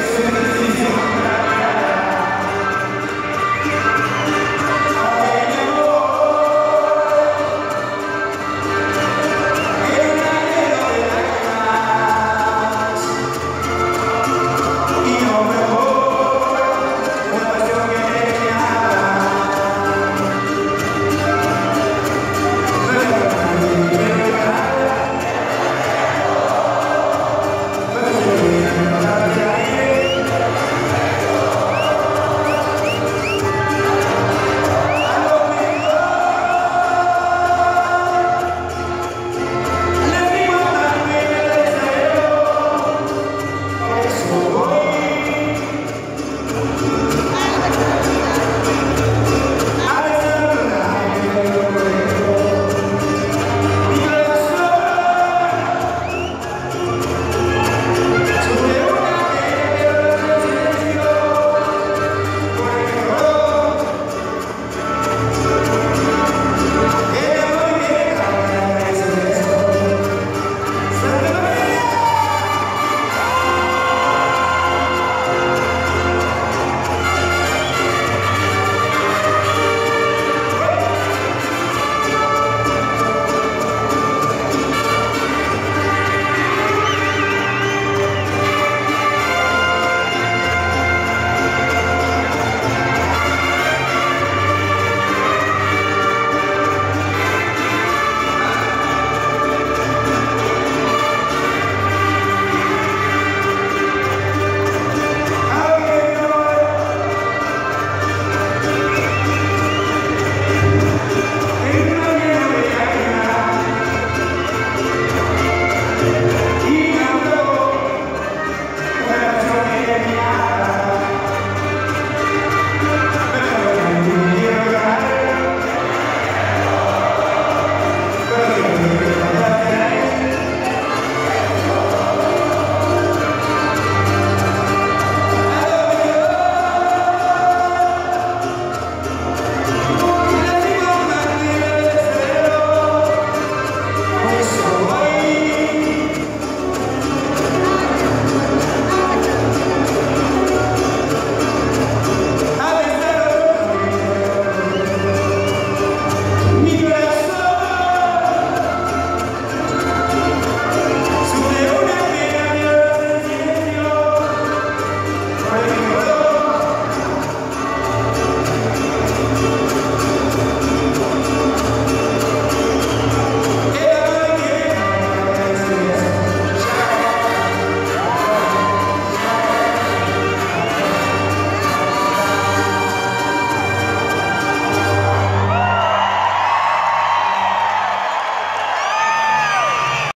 Christ.